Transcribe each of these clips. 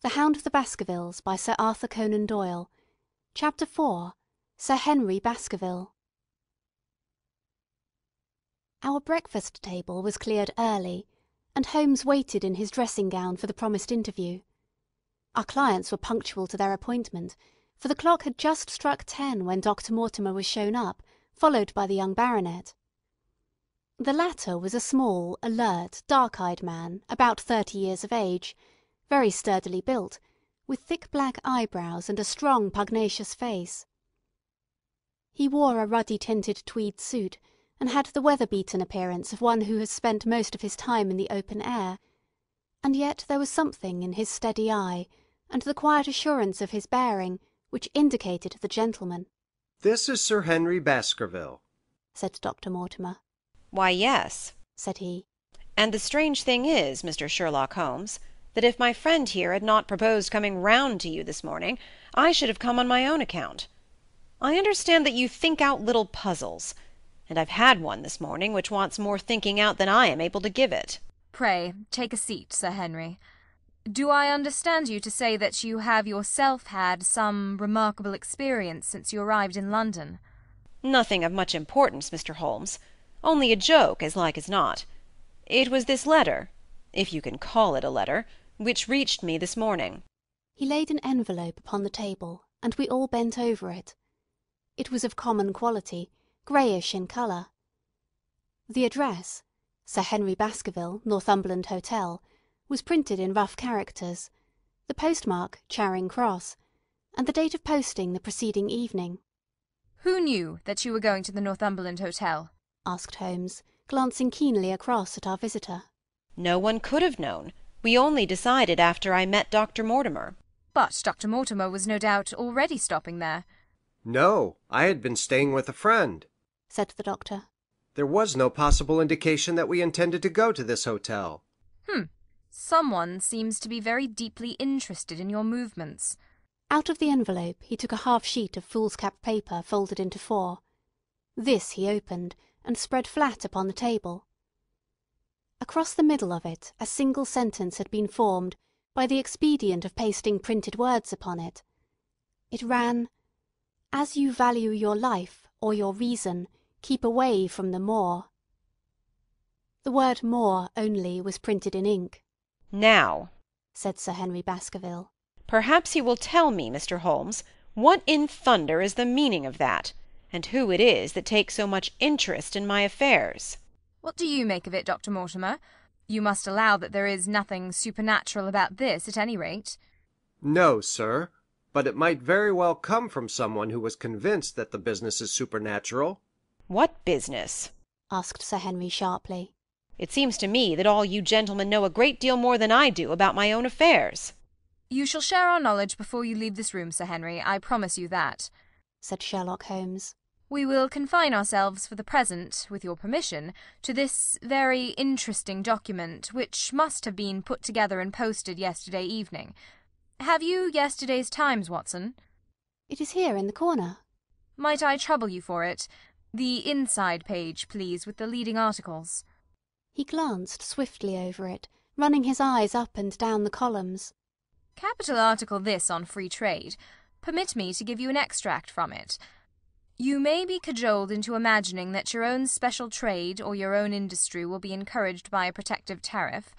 THE HOUND OF THE BASKERVILLES by Sir Arthur Conan Doyle CHAPTER IV SIR HENRY BASKERVILLE Our breakfast table was cleared early, and Holmes waited in his dressing gown for the promised interview. Our clients were punctual to their appointment, for the clock had just struck ten when Dr. Mortimer was shown up, followed by the young baronet. The latter was a small, alert, dark eyed man, about thirty years of age, very sturdily built, with thick black eyebrows and a strong pugnacious face. He wore a ruddy tinted tweed suit, and had the weather beaten appearance of one who has spent most of his time in the open air; and yet there was something in his steady eye, and the quiet assurance of his bearing, which indicated the gentleman. "This is Sir Henry Baskerville," said Dr. Mortimer. "Why, yes," said he. "And the strange thing is, Mr. Sherlock Holmes that if my friend here had not proposed coming round to you this morning, I should have come on my own account. I understand that you think out little puzzles, and I've had one this morning which wants more thinking out than I am able to give it." Pray take a seat, Sir Henry. Do I understand you to say that you have yourself had some remarkable experience since you arrived in London? Nothing of much importance, Mr. Holmes. Only a joke, as like as not. It was this letter if you can call it a letter which reached me this morning." He laid an envelope upon the table, and we all bent over it. It was of common quality, greyish in colour. The address, Sir Henry Baskerville, Northumberland Hotel, was printed in rough characters, the postmark Charing Cross, and the date of posting the preceding evening. "Who knew that you were going to the Northumberland Hotel?" asked Holmes, glancing keenly across at our visitor. "No one could have known. We only decided after I met Dr. Mortimer." "But Dr. Mortimer was no doubt already stopping there." "No, I had been staying with a friend," said the doctor. "There was no possible indication that we intended to go to this hotel." "H'm! Seems to be very deeply interested in your movements." Out of the envelope he took a half sheet of foolscap paper folded into four. This he opened, and spread flat upon the table. Across the middle of it a single sentence had been formed by the expedient of pasting printed words upon it. It ran: "As you value your life, or your reason, keep away from the moor." The word "moor" only was printed in ink. "Now," said Sir Henry Baskerville, "perhaps you will tell me, Mr. Holmes, what in thunder is the meaning of that, and who it is that takes so much interest in my affairs?" What do you make of it, Dr. Mortimer? You must allow that there is nothing supernatural about this, at any rate." "No, sir; but it might very well come from some one who was convinced that the business is supernatural." "What business?" asked Sir Henry sharply. "It seems to me that all you gentlemen know a great deal more than I do about my own affairs." "You shall share our knowledge before you leave this room, Sir Henry, I promise you that," said Sherlock Holmes. We will confine ourselves for the present, with your permission, to this very interesting document, which must have been put together and posted yesterday evening. Have you yesterday's Times, Watson?" "It is here in the corner." "Might I trouble you for it? The inside page, please, with the leading articles." He glanced swiftly over it, running his eyes up and down the columns. "Capital article this on Free Trade. Permit me to give you an extract from it. You may be cajoled into imagining that your own special trade or your own industry will be encouraged by a protective tariff,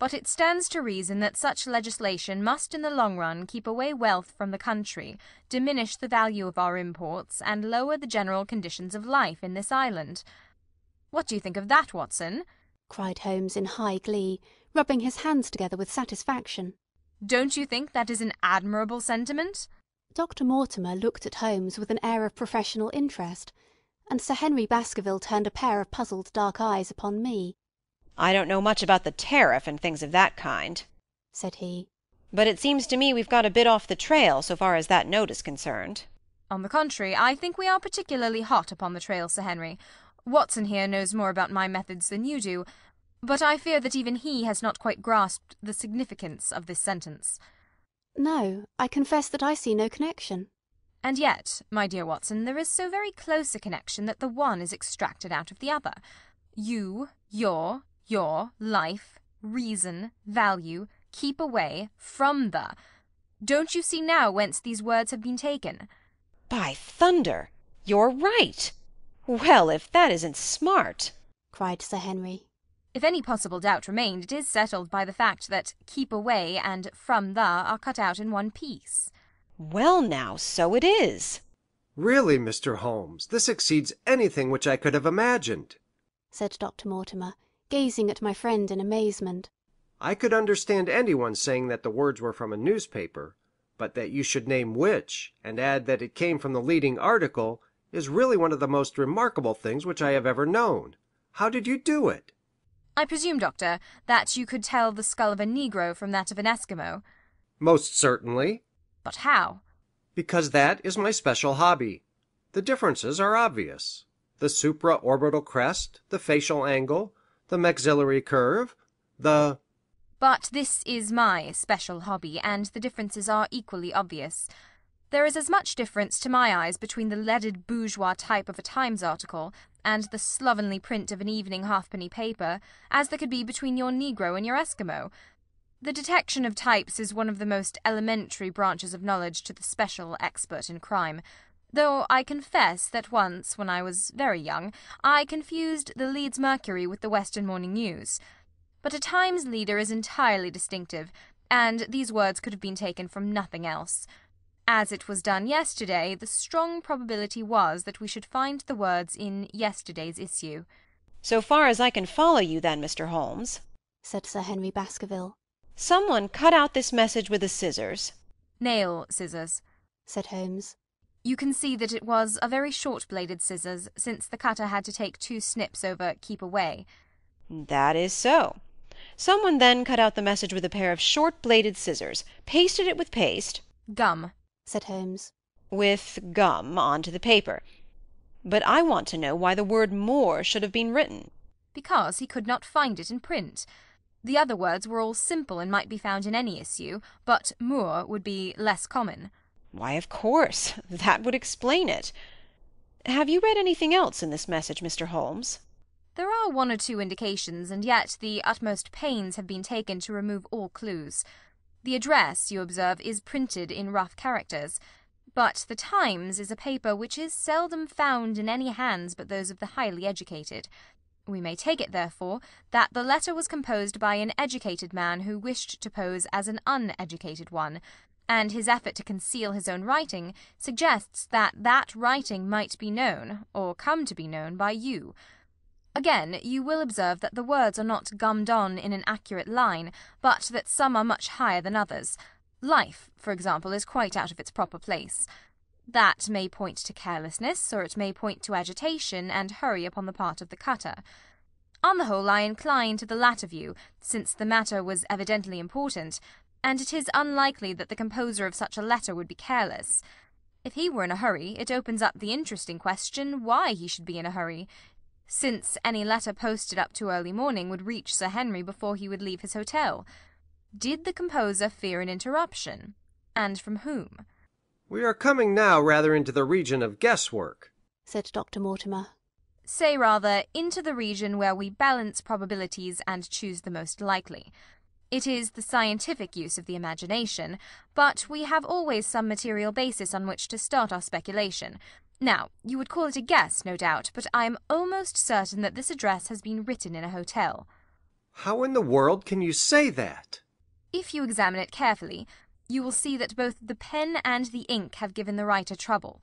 but it stands to reason that such legislation must in the long run keep away wealth from the country, diminish the value of our imports, and lower the general conditions of life in this island. What do you think of that, Watson? cried Holmes in high glee, rubbing his hands together with satisfaction. Don't you think that is an admirable sentiment? Dr. Mortimer looked at Holmes with an air of professional interest, and Sir Henry Baskerville turned a pair of puzzled dark eyes upon me. "I don't know much about the tariff and things of that kind," said he. "But it seems to me we've got a bit off the trail so far as that note is concerned." On the contrary, I think we are particularly hot upon the trail, Sir Henry. Watson here knows more about my methods than you do, but I fear that even he has not quite grasped the significance of this sentence. No, I confess that I see no connection. And yet, my dear Watson, there is so very close a connection that the one is extracted out of the other. You, your, your, life, reason, value, keep away, from the. Don't you see now whence these words have been taken? By thunder! You're right! Well, if that isn't smart! cried Sir Henry. If any possible doubt remained, it is settled by the fact that keep away and from the are cut out in one piece. Well, now, so it is. Really, Mr. Holmes, this exceeds anything which I could have imagined. said Dr. Mortimer, gazing at my friend in amazement. I could understand anyone saying that the words were from a newspaper, but that you should name which, and add that it came from the leading article, is really one of the most remarkable things which I have ever known. How did you do it? I presume, Doctor, that you could tell the skull of a Negro from that of an Eskimo. Most certainly. But how? Because that is my special hobby. The differences are obvious. The supraorbital crest, the facial angle, the maxillary curve, the But this is my special hobby, and the differences are equally obvious. There is as much difference to my eyes between the leaded bourgeois type of a Times article and the slovenly print of an evening halfpenny paper as there could be between your Negro and your Eskimo. The detection of types is one of the most elementary branches of knowledge to the special expert in crime, though I confess that once, when I was very young, I confused the Leeds Mercury with the Western Morning News. But a Times leader is entirely distinctive, and these words could have been taken from nothing else. As it was done yesterday, the strong probability was that we should find the words in yesterday's issue. So far as I can follow you, then, Mr. Holmes, said Sir Henry Baskerville. someone cut out this message with the scissors. Nail scissors. said Holmes. You can see that it was a very short bladed scissors, since the cutter had to take two snips over keep away. That is so. Someone then cut out the message with a pair of short bladed scissors, pasted it with paste, Gum. Said Holmes. with gum onto the paper. But I want to know why the word moor should have been written. Because he could not find it in print. The other words were all simple and might be found in any issue, but moor would be less common. Why, of course, that would explain it. Have you read anything else in this message, Mr. Holmes? There are one or two indications, and yet the utmost pains have been taken to remove all clues. The address, you observe, is printed in rough characters. But the Times is a paper which is seldom found in any hands but those of the highly educated. We may take it, therefore, that the letter was composed by an educated man who wished to pose as an uneducated one, and his effort to conceal his own writing suggests that that writing might be known, or come to be known, by you. Again, you will observe that the words are not gummed on in an accurate line, but that some are much higher than others. Life, for example, is quite out of its proper place. That may point to carelessness, or it may point to agitation and hurry upon the part of the cutter. On the whole, I incline to the latter view, since the matter was evidently important, and it is unlikely that the composer of such a letter would be careless. If he were in a hurry, it opens up the interesting question why he should be in a hurry, since any letter posted up to early morning would reach Sir Henry before he would leave his hotel. Did the composer fear an interruption? And from whom? We are coming now rather into the region of guesswork. said Dr. Mortimer. Say rather, into the region where we balance probabilities and choose the most likely. It is the scientific use of the imagination, but we have always some material basis on which to start our speculation. Now, you would call it a guess, no doubt, but I am almost certain that this address has been written in a hotel. How in the world can you say that? If you examine it carefully, you will see that both the pen and the ink have given the writer trouble.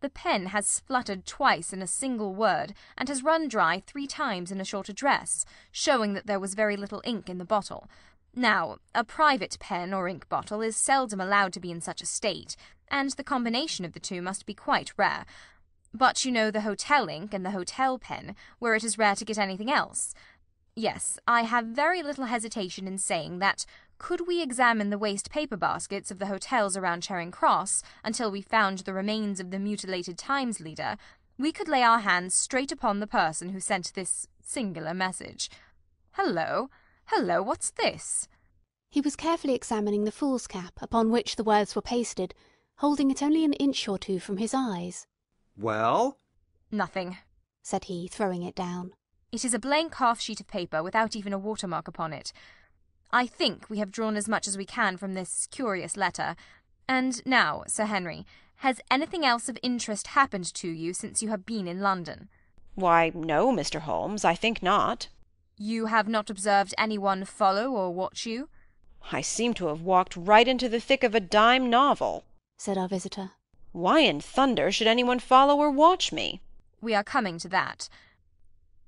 The pen has spluttered twice in a single word, and has run dry three times in a short address, showing that there was very little ink in the bottle. Now, a private pen or ink bottle is seldom allowed to be in such a state, and the combination of the two must be quite rare. But you know the hotel ink and the hotel pen, where it is rare to get anything else. Yes, I have very little hesitation in saying that could we examine the waste paper baskets of the hotels around Charing Cross until we found the remains of the mutilated Times leader, we could lay our hands straight upon the person who sent this singular message. Hello, hello, what's this? He was carefully examining the foolscap upon which the words were pasted, holding it only an inch or two from his eyes, Well? Nothing. said he, throwing it down. It is a blank half sheet of paper without even a watermark upon it. I think we have drawn as much as we can from this curious letter. And now, Sir Henry, has anything else of interest happened to you since you have been in London? Why, no, Mr. Holmes, I think not. You have not observed any one follow or watch you? I seem to have walked right into the thick of a dime novel, said our visitor. Why in thunder should any one follow or watch me? We are coming to that.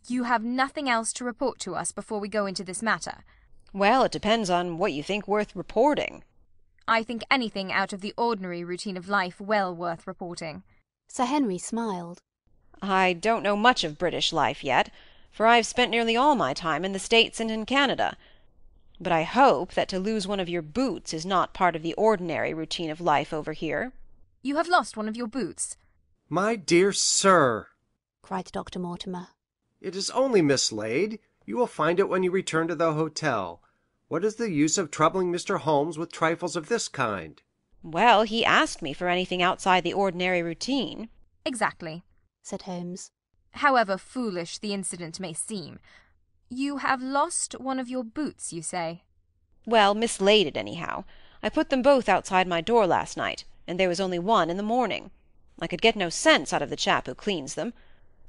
You have nothing else to report to us before we go into this matter? Well, it depends on what you think worth reporting. I think anything out of the ordinary routine of life well worth reporting. Sir Henry smiled. I don't know much of British life yet, for I have spent nearly all my time in the States and in Canada. But I hope that to lose one of your boots is not part of the ordinary routine of life over here. You have lost one of your boots. My dear sir, cried Dr. Mortimer. It is only mislaid. You will find it when you return to the hotel. What is the use of troubling Mr. Holmes with trifles of this kind? Well, he asked me for anything outside the ordinary routine. Exactly, said Holmes. However foolish the incident may seem. You have lost one of your boots, you say? Well, mislaid it anyhow. I put them both outside my door last night, and there was only one in the morning. I could get no sense out of the chap who cleans them.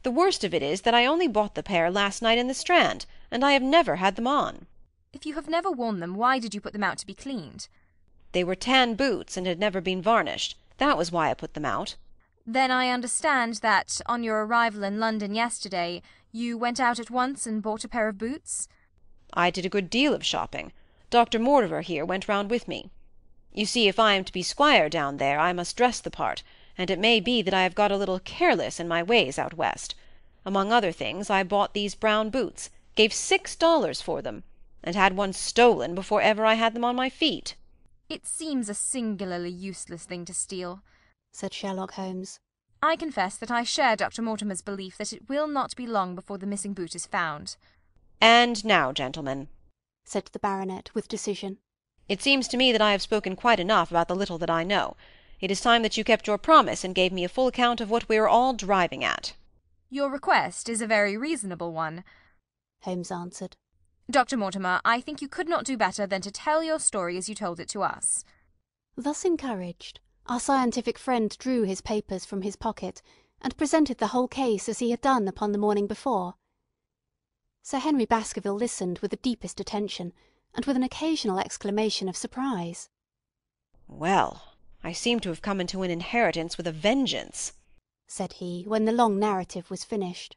The worst of it is that I only bought the pair last night in the Strand, and I have never had them on. If you have never worn them, why did you put them out to be cleaned? They were tan boots, and had never been varnished. That was why I put them out. Then I understand that, on your arrival in London yesterday, you went out at once and bought a pair of boots? I did a good deal of shopping. Dr. Mortimer here went round with me. You see, if I am to be squire down there, I must dress the part, and it may be that I have got a little careless in my ways out west. Among other things, I bought these brown boots, gave six dollars for them and had one stolen before ever I had them on my feet. It seems a singularly useless thing to steal, said Sherlock Holmes. I confess that I share Dr. Mortimer's belief that it will not be long before the missing boot is found. And now, gentlemen, said the baronet with decision, it seems to me that I have spoken quite enough about the little that I know. It is time that you kept your promise and gave me a full account of what we are all driving at. Your request is a very reasonable one, Holmes answered. Dr. Mortimer, I think you could not do better than to tell your story as you told it to us. Thus encouraged, our scientific friend drew his papers from his pocket, and presented the whole case as he had done upon the morning before. Sir Henry Baskerville listened with the deepest attention, and with an occasional exclamation of surprise. Well, I seem to have come into an inheritance with a vengeance, said he, when the long narrative was finished.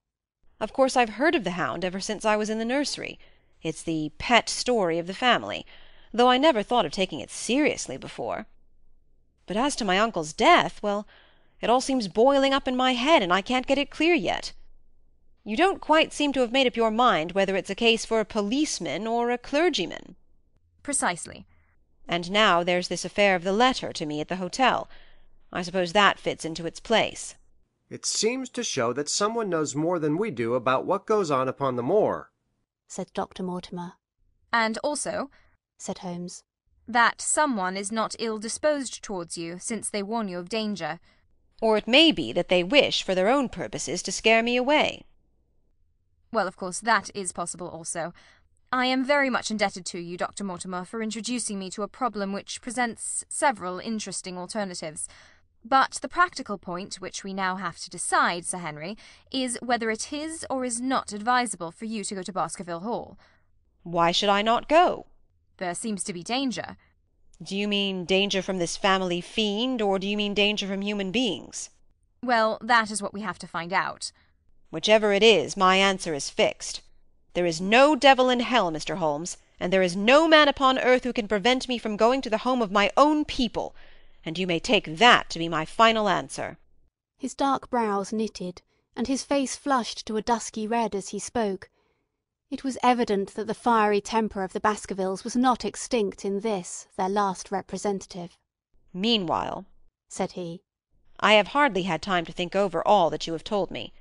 Of course I've heard of the hound ever since I was in the nursery. It's the pet story of the family, though I never thought of taking it seriously before. But as to my uncle's death, well, it all seems boiling up in my head, and I can't get it clear yet. You don't quite seem to have made up your mind whether it's a case for a policeman or a clergyman. Precisely. And now there's this affair of the letter to me at the hotel. I suppose that fits into its place. It seems to show that someone knows more than we do about what goes on upon the moor said Dr. Mortimer. And also, said Holmes, that someone is not ill disposed towards you, since they warn you of danger. Or it may be that they wish, for their own purposes, to scare me away. Well, of course, that is possible also. I am very much indebted to you, Dr. Mortimer, for introducing me to a problem which presents several interesting alternatives. But the practical point which we now have to decide, Sir Henry, is whether it is or is not advisable for you to go to Baskerville Hall. Why should I not go? There seems to be danger. Do you mean danger from this family fiend, or do you mean danger from human beings? Well, that is what we have to find out. Whichever it is, my answer is fixed. There is no devil in hell, Mr. Holmes, and there is no man upon earth who can prevent me from going to the home of my own people and you may take that to be my final answer. His dark brows knitted, and his face flushed to a dusky red as he spoke. It was evident that the fiery temper of the Baskervilles was not extinct in this, their last representative. Meanwhile, said he, I have hardly had time to think over all that you have told me.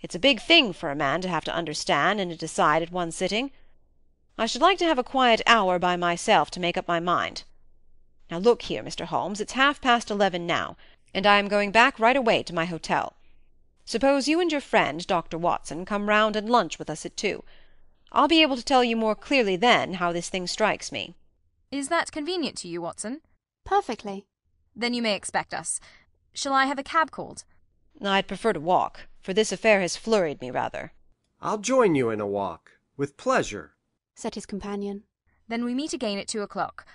It's a big thing for a man to have to understand and to decide at one sitting. I should like to have a quiet hour by myself to make up my mind. Now look here, Mr. Holmes, it's half past eleven now, and I am going back right away to my hotel. Suppose you and your friend, Dr. Watson, come round and lunch with us at two. I'll be able to tell you more clearly then how this thing strikes me. Is that convenient to you, Watson? Perfectly. Then you may expect us. Shall I have a cab called? I'd prefer to walk, for this affair has flurried me rather. I'll join you in a walk, with pleasure. said his companion. Then we meet again at two o'clock.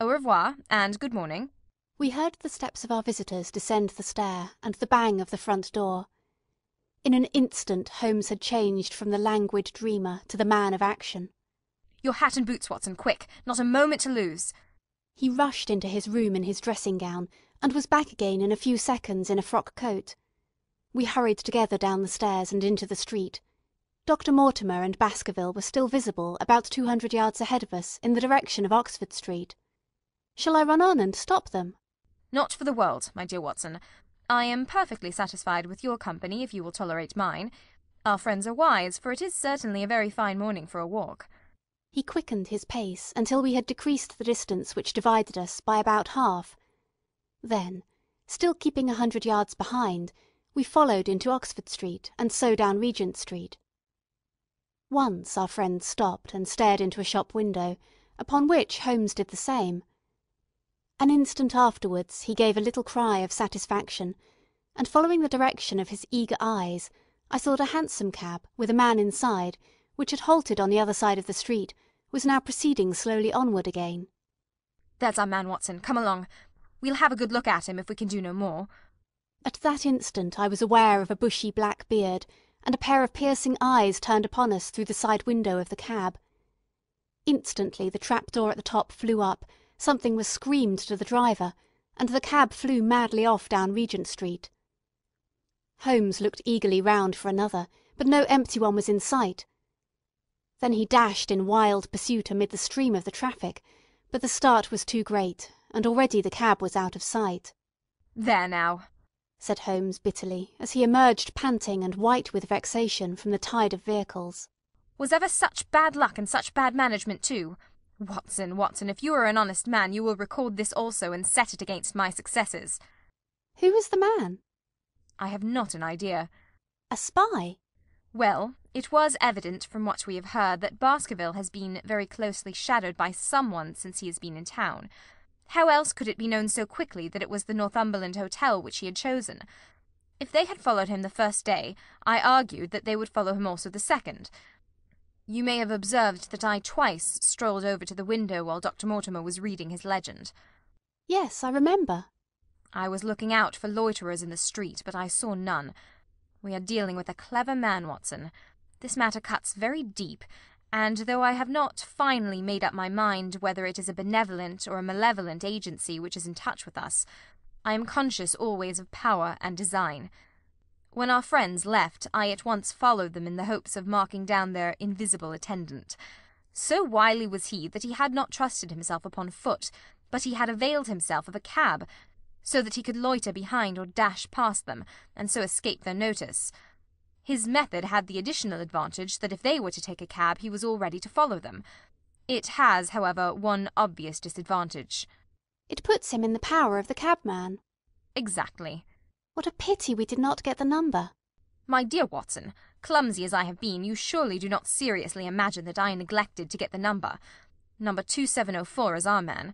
Au revoir, and good morning. We heard the steps of our visitors descend the stair and the bang of the front door. In an instant Holmes had changed from the languid dreamer to the man of action. Your hat and boots, Watson, quick! Not a moment to lose. He rushed into his room in his dressing gown, and was back again in a few seconds in a frock coat. We hurried together down the stairs and into the street. Dr. Mortimer and Baskerville were still visible about two hundred yards ahead of us in the direction of Oxford Street. Shall I run on and stop them? Not for the world, my dear Watson. I am perfectly satisfied with your company if you will tolerate mine. Our friends are wise, for it is certainly a very fine morning for a walk. He quickened his pace until we had decreased the distance which divided us by about half. Then, still keeping a hundred yards behind, we followed into Oxford Street, and so down Regent Street. Once our friend stopped and stared into a shop window, upon which Holmes did the same. An instant afterwards he gave a little cry of satisfaction, and following the direction of his eager eyes, I saw that a hansom cab, with a man inside, which had halted on the other side of the street, was now proceeding slowly onward again. There's our man, Watson. Come along. We'll have a good look at him if we can do no more. At that instant I was aware of a bushy black beard, and a pair of piercing eyes turned upon us through the side window of the cab. Instantly the trap-door at the top flew up, something was screamed to the driver, and the cab flew madly off down Regent Street. Holmes looked eagerly round for another, but no empty one was in sight. Then he dashed in wild pursuit amid the stream of the traffic, but the start was too great, and already the cab was out of sight. There now, said Holmes bitterly, as he emerged panting and white with vexation from the tide of vehicles. Was ever such bad luck and such bad management too? Watson, Watson, if you are an honest man, you will record this also and set it against my successes. Who was the man? I have not an idea. A spy? Well, it was evident from what we have heard that Baskerville has been very closely shadowed by someone since he has been in town. How else could it be known so quickly that it was the Northumberland Hotel which he had chosen? If they had followed him the first day, I argued that they would follow him also the second. You may have observed that I twice strolled over to the window while Dr. Mortimer was reading his legend. Yes, I remember. I was looking out for loiterers in the street, but I saw none. We are dealing with a clever man, Watson. This matter cuts very deep, and though I have not finally made up my mind whether it is a benevolent or a malevolent agency which is in touch with us, I am conscious always of power and design. When our friends left, I at once followed them in the hopes of marking down their invisible attendant. So wily was he that he had not trusted himself upon foot, but he had availed himself of a cab, so that he could loiter behind or dash past them, and so escape their notice. His method had the additional advantage that if they were to take a cab he was all ready to follow them. It has, however, one obvious disadvantage. It puts him in the power of the cabman. Exactly. What a pity we did not get the number. My dear Watson, clumsy as I have been, you surely do not seriously imagine that I neglected to get the number. Number 2704 is our man,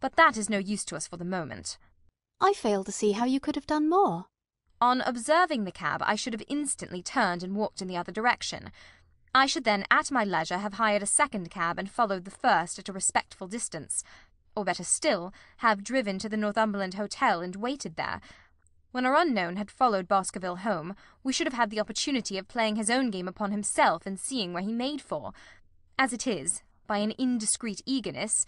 but that is no use to us for the moment. I fail to see how you could have done more. On observing the cab, I should have instantly turned and walked in the other direction. I should then, at my leisure, have hired a second cab and followed the first at a respectful distance, or better still, have driven to the Northumberland Hotel and waited there. When our unknown had followed Baskerville home, we should have had the opportunity of playing his own game upon himself and seeing where he made for. As it is, by an indiscreet eagerness,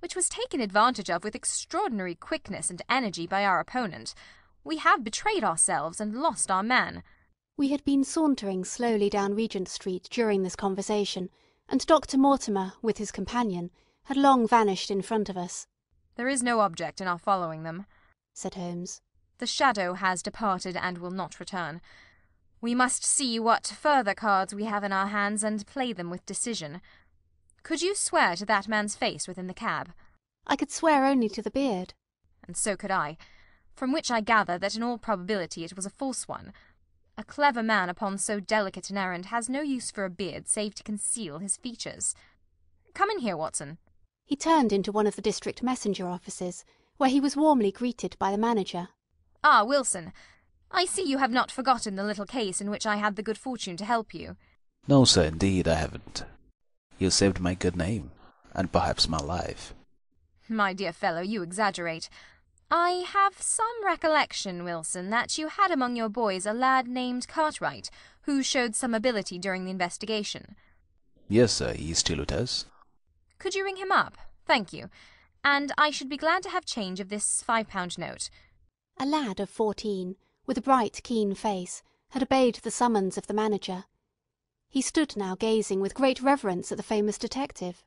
which was taken advantage of with extraordinary quickness and energy by our opponent, we have betrayed ourselves and lost our man. We had been sauntering slowly down Regent Street during this conversation, and Dr. Mortimer, with his companion, had long vanished in front of us. There is no object in our following them, said Holmes. The shadow has departed and will not return. We must see what further cards we have in our hands and play them with decision. Could you swear to that man's face within the cab? I could swear only to the beard. And so could I, from which I gather that in all probability it was a false one. A clever man upon so delicate an errand has no use for a beard save to conceal his features. Come in here, Watson. He turned into one of the district messenger offices, where he was warmly greeted by the manager. Ah, Wilson. I see you have not forgotten the little case in which I had the good fortune to help you. No, sir, indeed I haven't. You saved my good name, and perhaps my life. My dear fellow, you exaggerate. I have some recollection, Wilson, that you had among your boys a lad named Cartwright, who showed some ability during the investigation. Yes, sir, he still with us. Could you ring him up? Thank you. And I should be glad to have change of this five pound note. A lad of fourteen, with a bright, keen face, had obeyed the summons of the manager. He stood now gazing with great reverence at the famous detective.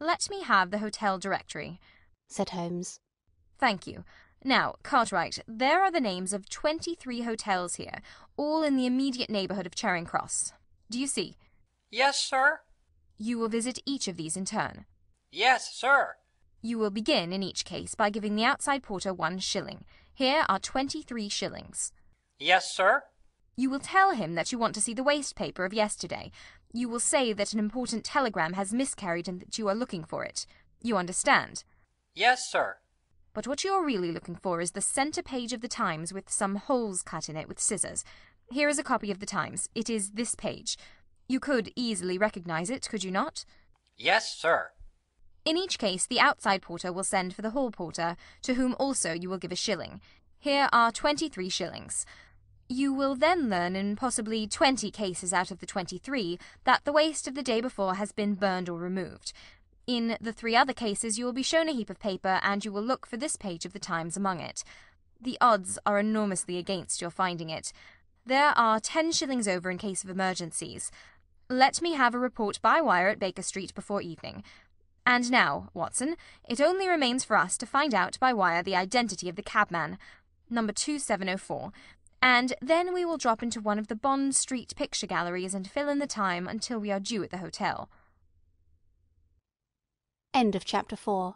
Let me have the hotel directory, said Holmes. Thank you. Now, Cartwright, there are the names of twenty-three hotels here, all in the immediate neighbourhood of Charing Cross. Do you see? Yes, sir. You will visit each of these in turn. Yes, sir. You will begin in each case by giving the outside porter one shilling. Here are twenty-three shillings. Yes, sir. You will tell him that you want to see the waste paper of yesterday. You will say that an important telegram has miscarried and that you are looking for it. You understand? Yes, sir. But what you're really looking for is the centre page of the Times with some holes cut in it with scissors. Here is a copy of the Times. It is this page. You could easily recognise it, could you not? Yes, sir. In each case, the outside porter will send for the hall porter, to whom also you will give a shilling. Here are twenty-three shillings. You will then learn in possibly twenty cases out of the twenty-three that the waste of the day before has been burned or removed. In the three other cases you will be shown a heap of paper, and you will look for this page of the Times among it. The odds are enormously against your finding it. There are ten shillings over in case of emergencies. Let me have a report by wire at Baker Street before evening. And now, Watson, it only remains for us to find out by wire the identity of the cabman, number 2704, and then we will drop into one of the Bond Street picture galleries and fill in the time until we are due at the hotel. End of chapter 4